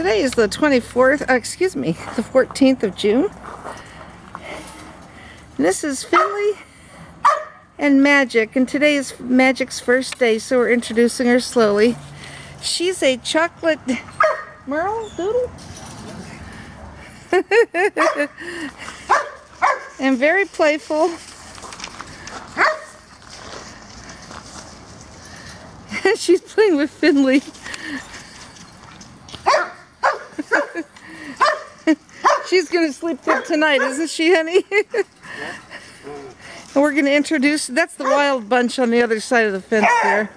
Today is the 24th, uh, excuse me, the 14th of June. And this is Finley and Majik, and today is Majik's first day, so we're introducing her slowly. She's a chocolate Merle Doodle? and very playful. She's playing with Finley. She's going to sleep good tonight, isn't she, honey? and we're going to introduce, that's the wild bunch on the other side of the fence there.